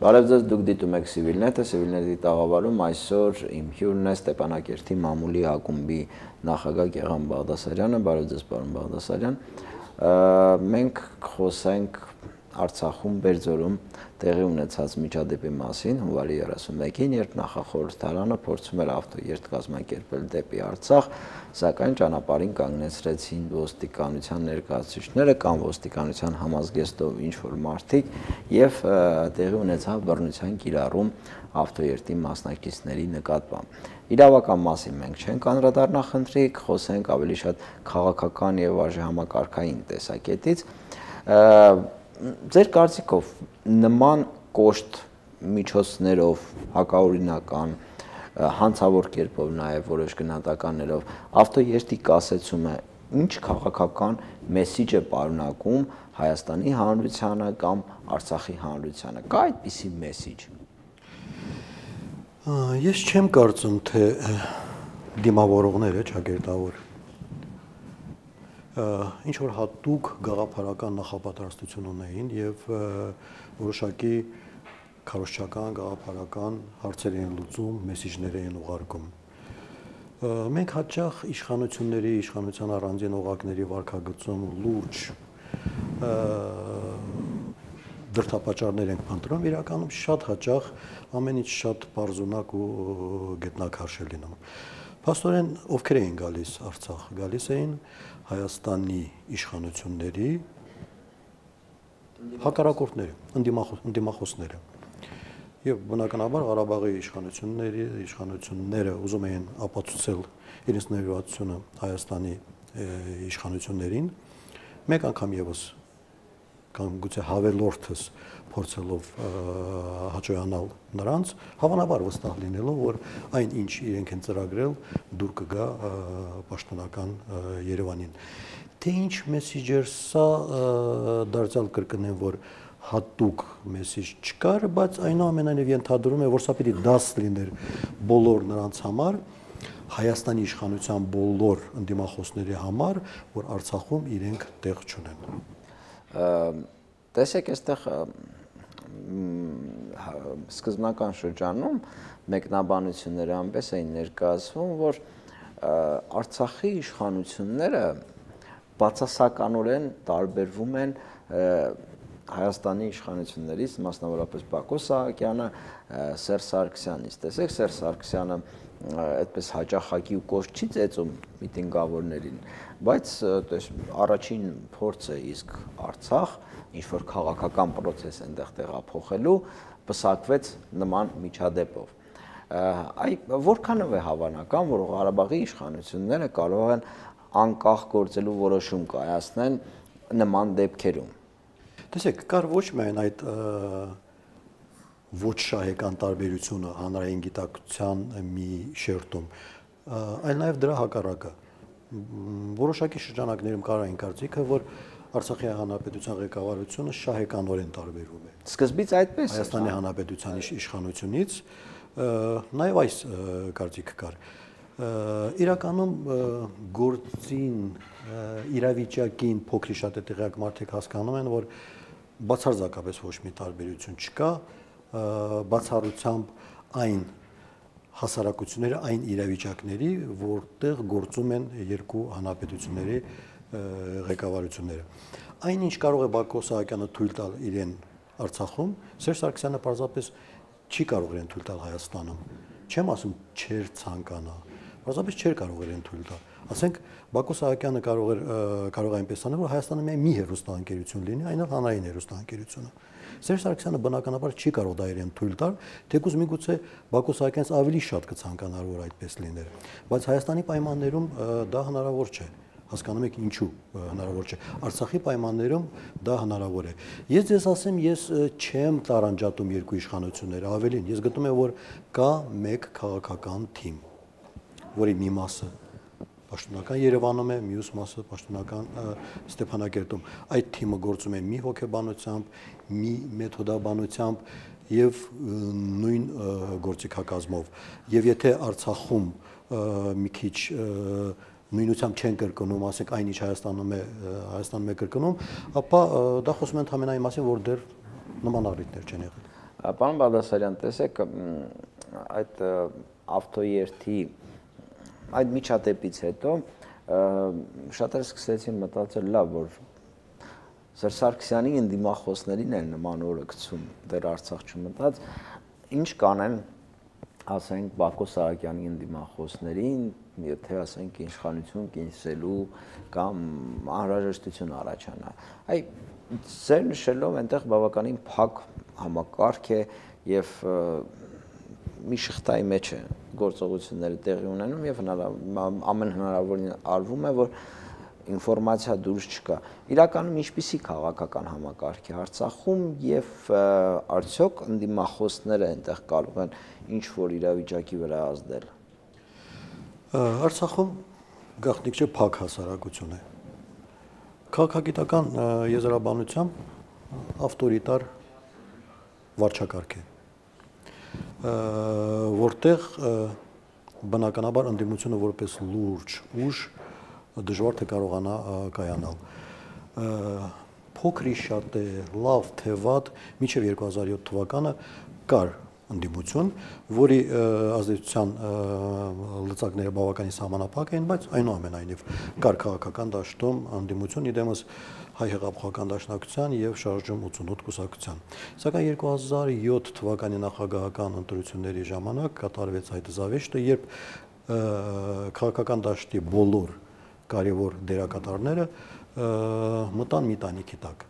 Բարև ձեզ, դուք դիտում եք Civilnet-ը, Civilnet-ի տաղավարում այսօր իմ հյուրն է Ստեփանակերտի մամուլի ակումբի նախագահ Գեղամ Բաղդասարյանը։ Բարև ձեզ, պարոն Բաղդասարյան։ Մենք խոսենք Արցախում Բերձորում տեղի ունեցած միջադեպի մասին հունվարի 31-ին, երբ նախախորհրդարանը փորձում էր ավտոերթ կազմակերպել դեպի Արցախ, սակայն ճանապարհին կանգնեցրեցին ոստիկանության ներկայացուցիչները կամ ոստիկանության համազգեստով ինչ որ մարդիկ եւ տեղի ունեցավ բռնության կիրառում ավտոերթի մասնակիցների նկատմամբ։ Իրավական մասին մենք չենք անդրադառնա խնդրի, խոսենք ավելի շատ քաղաքական եւ արժեհամակարգային տեսակետից ձեր կարծիքով նման կոշտ միջոցներով հակաօրինական հանցավոր կերպով նաև որոշ գնահատականներով ավտոերթի կասեցումը ինչ քաղաքական մեսիջ է պարունակում Հայաստանի Հանրությանը կամ Արցախի Հանրությանը։ Կա այդպիսի մեսիջ։ Ես չեմ կարծում, թե դիմավորողները ճակերտավոր ինչ որ հատուկ գաղափարական նախապատրաստություն ունեին եւ որոշակի քարոշչական գաղափարական հարցեր էին լուծում, մեսիջներ էին ուղարկում։ Մենք հաճախ իշխանությունների, իշխանության առանձին օղակների վարկագծում լուրջ դրթապաճառներ ենք փնտրում, իրականում շատ հաճախ ամեն ինչ շատ բարձունակ ու գետնաքարշ է լինում։ Փաստորեն ովքեր էին գալիս Արցախ, գալիս էին Հայաստանի իշխանությունների հակառակորդները, ընդդիմախոս, ընդդիմախոսները։ Եվ բնականաբար Ղարաբաղի իշխանությունների իշխանությունները ուզում էին ապացուցել իրենց ներկայացությունը Հայաստանի իշխանություններին մեկ անգամ եւս կամ գուցե հավելորդս փորձելով հաջողանալ նրանց, հավանաբար վստահ լինելով, որ այն ինչ իրենք են ծրագրել, դուր կգա պաշտոնական Երևանին։ Թե ինչ մեսիջեր սա դարձյալ կրկնեմ, որ հատուկ մեսիջ չկար, բայց այնուամենայնիվ ենթադրում է, որ սա պիտի դաս լիներ բոլոր նրանց համար, Հայաստանի իշխանության բոլոր ընդդիմախոսների համար, որ Արցախում իրենք տեղ չունեն։ Տեսեք, այստեղ սկզբնական շրջանում մեկնաբանությունները այնպես էին ներկայացվում, որ Արցախի իշխանությունները բացասականորեն տարբերվում են Հայաստանի իշխանություններից, մասնավորապես Բակո Սահակյանը, Սերժ Սարգսյանից։ Տեսեք, Սերժ Սարգսյանը այդպես հաճախակի ու կոշ չի ծեծում միտինգավորներին, բայց առաջին փորձը իսկ Արցախ ինչ որ քաղաքական process այնտեղ տեղափոխելու պսակվեց նման միջադեպով այ որքանով է հավանական որ Ղարաբաղի իշխանությունները կարող են անկախ գործելու որոշում կայացնեն նման դեպքերում տեսեք կար ոչ միայն այդ ոչ շահեկան տարբերությունը հանրային գիտակցության մի շերտում այլ նաև դրա հակառակը որոշակի շրջանակներում կարային կարծիքը որ Արցախի հանրապետության ղեկավարությունը շահեկանորեն տարբերվում է։ Սկզբից այդպես Հայաստանի հանրապետության իշխանությունից նաև այս կարծիքը կար։ Իրականում գործին իրավիճակին փոքրի շատ է տեղյակ մարդիկ հասկանում են, որ բացարձակապես ոչ մի տարբերություն չկա, բացառությամբ այն հասարակությունները այն իրավիճակների, որտեղ գործում են երկու հանրապետությունների ղեկավարությունները։ Այնինչ կարող է Բակո Սահակյանը թույլ տալ իրեն Արցախում, Սերժ Սարգսյանը պարզապես չի կարող իրեն թույլ տալ Հայաստանում։ Չեմ ասում չեր ցանկանա, պարզապես չէր կարող իրեն թույլ տալ։ Ասենք Բակո Սահակյանը կարող էր կարող այնպես անել, որ Հայաստանում միայն մի հերոստանգերություն լինի, այն էլ հանրային հերոստանգերությունը։ Սերժ Սարգսյանը բնականաբար չի կարող դա իրեն թույլ տալ, թեկուզ միգուցե Բակո Սահակյանից ավելի շատ կցանկանար, որ այդպես լիներ։ Բայց Հայաստանի պայմաններում դա հնարավոր չէ հասկանում եք ինչու հնարավոր չէ արցախի պայմաններում դա հնարավոր է ես ձեզ ասեմ ես չեմ տարանջատում երկու իշխանությունները ավելին ես գտնում եմ որ կա մեկ քաղաքական թիմ որի մի մասը պաշտոնական Երևանում է, մյուս մասը պաշտոնական Ստեփանակերտում։ Այդ թիմը գործում է մի հոգեբանությամբ, մի մեթոդաբանությամբ եւ նույն գործիքակազմով։ Եվ եթե Արցախում մի քիչ նույնությամբ չեն կրկնում, ասենք այնինչ Հայաստանում է Հայաստանում է կրկնում, ապա դա խոսում են ընդհանրային մասին, որ դեռ նման առիթներ չեն եղել։ Պարոն Բադասարյան, տեսեք, այդ ավտոերթի այդ միջադեպից հետո շատերը սկսեցին մտածել, լավ, որ Սեր Սարգսյանի ընդդիմախոսներին են նման օրը գցում դեռ Արցախ չմտած, ինչ կանեն ասենք Բակո Սահակյանի ընդդիմախոսներին, եթե ասենք իշխանություն կինսելու կամ անհրաժեշտություն առաջանա։ Այ ձեր նշելով այնտեղ բավականին փակ համակարգ է եւ մի շղթայի մեջ է գործողությունները տեղի ունենում եւ ամեն հնարավորին արվում է որ ինֆորմացիա դուրս չկա։ Իրականում ինչպիսի քաղաքական համակարգ է Արցախում եւ արդյոք ընդդիմախոսները այնտեղ կարող են ինչ որ իրավիճակի վրա ազդել։ Արցախում գաղտնիք չէ փակ հասարակություն է։ Քաղաքագիտական եզրաբանությամբ ավտորիտար վարչակարգ է որտեղ բնականաբար ընդդիմությունը որպես լուրջ ուժ դժվար թե կարողանա կայանալ փոքրի շատ է լավ թե վատ միջև 2007 թվականը կար ընդդիմություն, որի ազդեցության լծակները բավականին սահմանափակ էին, բայց այնուամենայնիվ կար քաղաքական դաշտում ընդդիմություն իդեմս հայ հեղափոխական դաշնակցության եւ շարժում 88 կուսակցության։ Սակայն 2007 թվականի նախագահական ընտրությունների ժամանակ կատարվեց այդ զավեշտը, երբ քաղաքական դաշտի բոլոր կարևոր դերակատարները մտան մի տանիքի տակ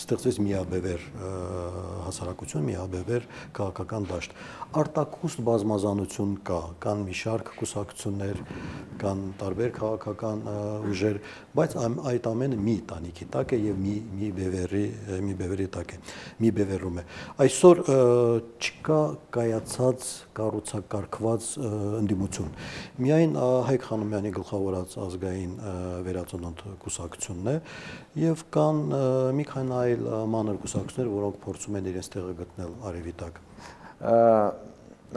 ստեղծվեց միաբևեր հասարակություն, միաբևեր քաղաքական դաշտ։ Արտակուստ բազմազանություն կա, կան մի շարք կուսակցություններ, կան տարբեր քաղաքական ուժեր, բայց այդ ամենը մի տանիքի տակ է եւ մի մի բևերի մի բևերի տակ է, մի բևերում է։ Այսօր չկա կայացած կառուցակարգված ընդդիմություն։ Միայն Հայկ Խանոմյանի գլխավորած ազգային վերածնունդ կուսակցությունն է եւ կան մի քանի այլ մանր կուսակցություններ, որոնք փորձում են իրենց տեղը գտնել արևի տակ։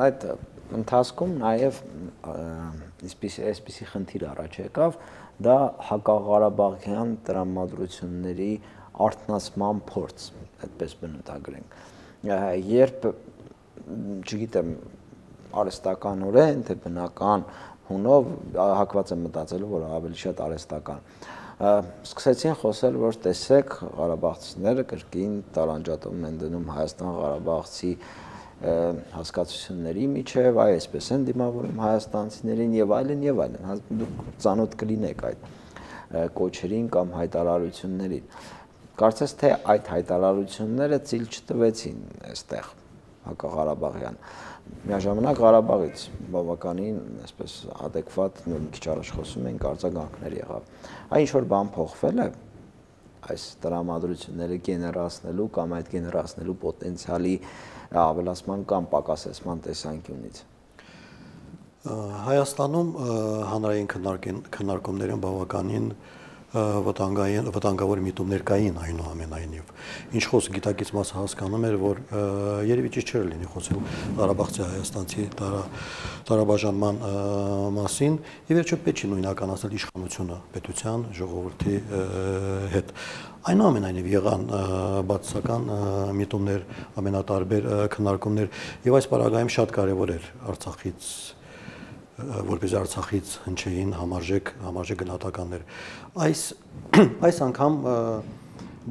Այդ ընթացքում նաև այսպիսի այսպիսի խնդիր առաջ եկավ, դա հակաղարաբաղյան տրամադրությունների արտնասման փորձ, այդպես բնութագրենք։ Երբ չգիտեմ արեստականորեն թե բնական հունով հակված եմ մտածելու, որ ավելի շատ արեստական սկսեցին խոսել, որ տեսեք Ղարաբաղցիները կրկին տարանջատում են դնում Հայաստան-Ղարաբաղցի հասկացությունների միջև, այ այսպես են դիմավորում հայաստանցիներին եւ այլն եւ այլն։ Դուք ծանոթ կլինեք այդ կոչերին կամ հայտարարություններին։ Կարծես թե այդ հայտարարությունները ցիլ չտվեցին այստեղ հակաղարաբաղյան։ Միաժամանակ Ղարաբաղից բավականին այսպես adekvat մի քիչ առաջ խոսում ենք արձագանքներ եղավ։ Այ ինչ որ բան փոխվել է այս տրամադրությունները գեներացնելու կամ այդ գեներացնելու պոտենցիալի ավելացման կամ պակասեցման տեսանկյունից։ Հայաստանում հանրային քննարկումներն բավականին վտանգային վտանգավոր միտումներ կային այնուամենայնիվ։ Ինչ խոս գիտակից մասը հասկանում էր, որ երևի ճիշտ չէր լինի խոսել Ղարաբաղցի Հայաստանցի տարաբաժանման մասին, եւ վերջը պետք է նույնականացնել իշխանությունը պետության ժողովրդի հետ։ Այնուամենայնիվ եղան բացական միտումներ, ամենատարբեր քննարկումներ եւ այս պարագայում շատ կարեւոր էր Արցախից որպես Արցախից հնչեին համարժեք համարժեք գնահատականներ։ Այս այս անգամ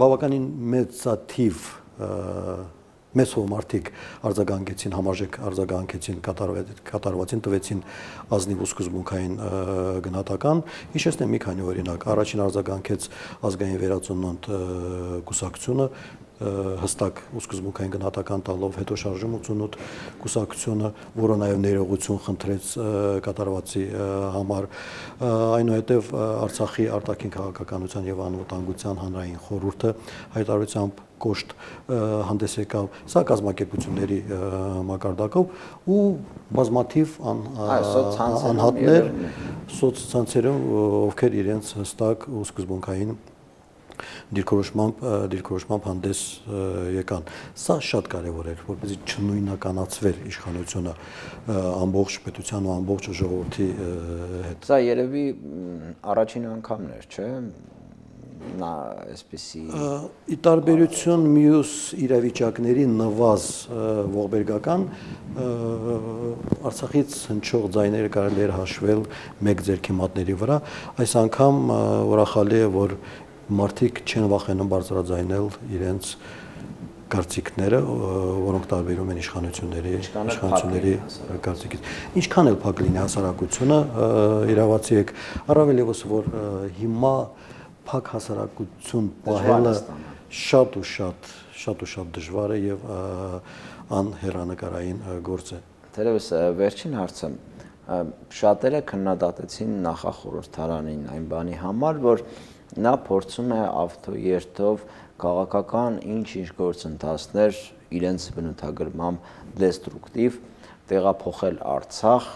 բավականին մեծաթիվ մեծ հոմարտիկ արձագանքեցին համարժեք արձագանքեցին կատարվածին տվեցին ազնիվ ու սկզբունքային գնահատական հիշեցնեմ մի քանի օրինակ առաջին արձագանքեց ազգային վերածնունդ կուսակցությունը հստակ ու սկզբունքային գնահատական տալով հետո շարժում 88 կուսակցությունը, որը նաև ներողություն խնդրեց կատարվածի համար, այնուհետև Արցախի արտաքին քաղաքականության եւ անվտանգության հանրային խորհուրդը հայտարարությամբ կոշտ հանդես եկավ սա կազմակերպությունների մակարդակով ու բազմաթիվ անհատներ սոցցանցերում ովքեր իրենց հստակ ու սկզբունքային դիրքորոշմամբ դիրքորոշմամբ հանդես եկան։ Սա շատ կարևոր էր, որպեսզի չնույնականացվեր իշխանությունը ամբողջ պետության ու ամբողջ ժողովրդի հետ։ Սա երևի առաջին անգամն էր, չէ՞ նա այսպեսի ի տարբերություն մյուս իրավիճակների նվազ ողբերգական Արցախից հնչող ձայները կարելի էր հաշվել մեկ ձերքի մատների վրա այս անգամ ուրախալի է որ մարդիկ չեն վախենում բարձրաձայնել իրենց կարծիքները, որոնք տարբերում են իշխանությունների, իշխանությունների կարծիքից։ Ինչքան էլ փակ լինի հասարակությունը, իրավացի եք, առավել եւս որ հիմա փակ հասարակություն պահելը շատ ու շատ շատ ու շատ դժվար է եւ անհերանեկարային գործ է։ Տերևս վերջին հարցը շատերը քննադատեցին նախախորհրդարանին այն բանի համար, որ նա փորձում է ավտոերթով քաղաքական ինչ-ինչ գործընթացներ իրենց բնութագրմամբ դեստրուկտիվ տեղափոխել Արցախ,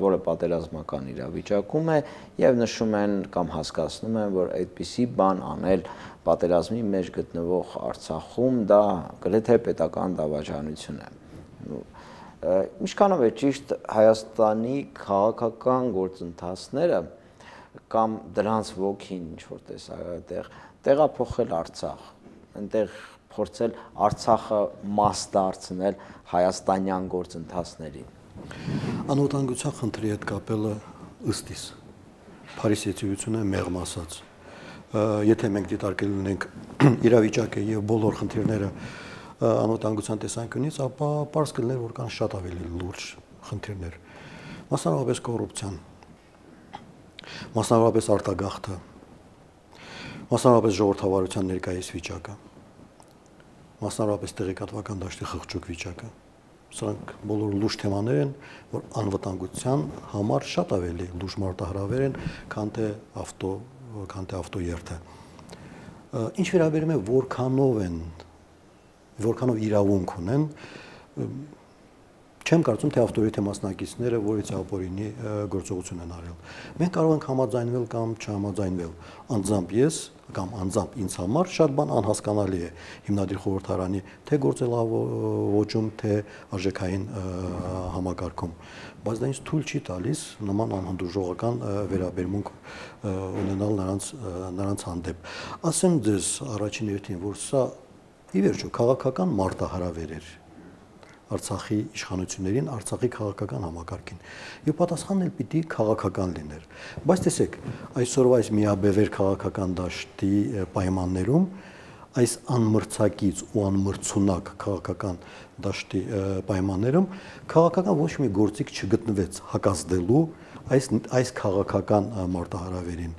որը պատերազմական իրավիճակում է եւ նշում են կամ հասկացնում են, որ այդպիսի բան անել պատերազմի մեջ գտնվող Արցախում դա գրեթե պետական դավաճանություն է։ Ինչքանով է ճիշտ Հայաստանի քաղաքական գործընթացները կամ դրանց ոգին ինչ որ տեսակ տեղափոխել Արցախ, այնտեղ փորձել Արցախը մաս դարձնել հայաստանյան գործընթացներին։ Անվտանգության խնդրի հետ կապելը ըստիս Փարիսեցիությունը մեղմ ասած։ Եթե մենք դիտարկել ունենք իրավիճակը եւ բոլոր խնդիրները անվտանգության տեսանկյունից, ապա པարզ կլիներ, որ կան շատ ավելի լուրջ խնդիրներ։ Մասնավորապես կոռուպցիան, մասնավորապես արտագաղթը, մասնավորապես ժողովրդավարության ներկայիս վիճակը, մասնավորապես տեղեկատվական դաշտի խղճուկ վիճակը սրանք բոլոր լուրջ թեմաներ են, որ անվտանգության համար շատ ավելի լուրջ մարտահրավեր են, քան թե ավտո, քան թե ավտոերթը։ Ինչ վերաբերում է որքանով են որքանով իրավունք ունեն չեմ կարծում թե ավտորիտե մասնակիցները որից ապօրինի գործողություն են արել։ Մենք կարող ենք համաձայնվել կամ չհամաձայնվել։ Անձամբ ես կամ անձամբ ինձ համար շատ բան անհասկանալի է հիմնադիր խորհրդարանի թե գործելավոճում, թե արժեքային համակարգում, բայց դա ինձ թույլ չի տալիս նման անհանդուրժողական վերաբերմունք ունենալ նրանց նրանց հանդեպ։ Ասեմ ձեզ առաջին երթին, որ սա ի վերջո քաղաքական մարտահրավեր էր Արցախի իշխանություններին, Արցախի քաղաքական համակարգին։ Եվ պատասխանն էլ պիտի քաղաքական լիներ։ Բայց տեսեք, այսօրվա այս միաբևեր քաղաքական դաշտի պայմաններում այս անմրցակից ու անմրցունակ քաղաքական դաշտի պայմաններում քաղաքական ոչ մի գործիք չգտնվեց հակազդելու այս այս քաղաքական մարտահրավերին։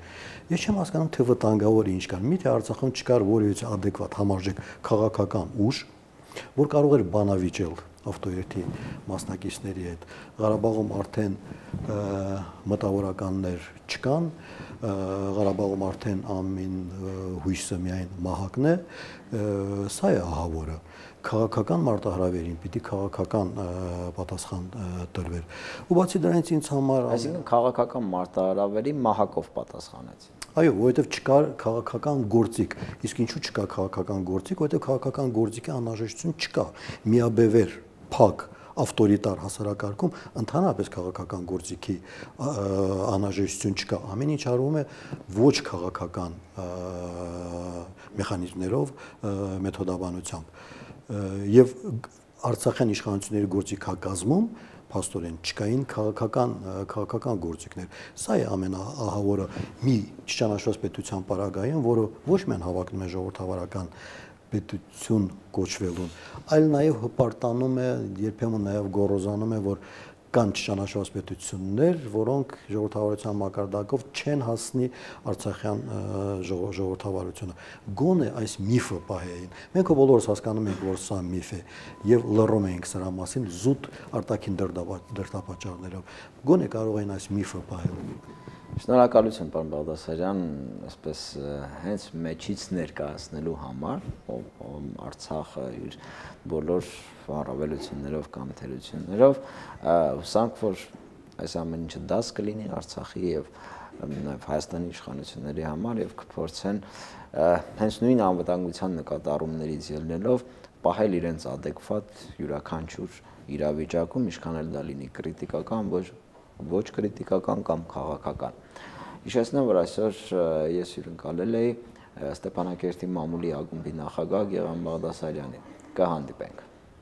Ես չեմ հասկանում թե վտանգավոր ինչ կար։ Միթե Արցախում չկար որևէ adekvat համարժեք քաղաքական ուժ, որ կարող էր բանավիճել ավտոերթի մասնակիցների հետ։ Ղարաբաղում արդեն մտավորականներ չկան, Ղարաբաղում արդեն ամեն հույսը միայն մահակն է, սա է ահավորը քաղաքական մարտահրավերին պիտի քաղաքական պատասխան տրվեր։ Ու բացի դրանից ինձ համար այսինքն քաղաքական մարտահրավերի մահակով պատասխանեց։ Այո, որովհետև չկար քաղաքական գործիք։ Իսկ ինչու չկա քաղաքական գործիք, որովհետև քաղաքական գործիքի անհրաժեշտություն չկա։ Միաբևեր փակ ավտորիտար հասարակարգում ընդհանրապես քաղաքական գործիքի անհրաժեշտություն չկա։ Ամեն ինչ արվում է ոչ քաղաքական մեխանիզմներով, մեթոդաբանությամբ։ Եւ Արցախյան իշխանությունների գործիքակազմում փաստորեն չկային քաղաքական քաղաքական գործիքներ։ Սա է ամենաահավորը մի չճանաչված պետության պարագայում, որը ոչ միայն հավակնում է ժողովրդավարական պետություն կոչվելուն, այլ նաև հպարտանում է, երբեմն նաև գոռոզանում է, որ կան չճանաչված պետություններ, որոնք ժողովրդավարության մակարդակով չեն հասնի Արցախյան ժողովրդավարությունը։ Գոնե այս միֆը պահեին։ Մենք բոլորս հասկանում ենք, որ սա միֆ է եւ լռում ենք սրա մասին զուտ արտաքին դրդապատճառներով։ Գոնե կարող են այս միֆը պահել։ Շնորհակալություն պարոն Բաղդասարյան, այսպես հենց մեջից ներկայացնելու համար Արցախը իր բոլոր առավելություններով կամ թերություններով հուսանք որ այս ամեն ինչը դաս կլինի Արցախի եւ նաև Հայաստանի իշխանությունների համար եւ կփորձեն հենց նույն անվտանգության նկատառումներից ելնելով պահել իրենց adekvat յուրաքանչյուր իրավիճակում, ինչքան էլ դա լինի քրիտիկական, ոչ ոչ քրիտիկական կամ քաղաքական։ Հիշեցնեմ, որ այսօր ես հյուրընկալել էի Ստեփանակերտի մամուլի ակումբի նախագահ Գեգամ Բաղդասարյանին։ Կհանդիպենք։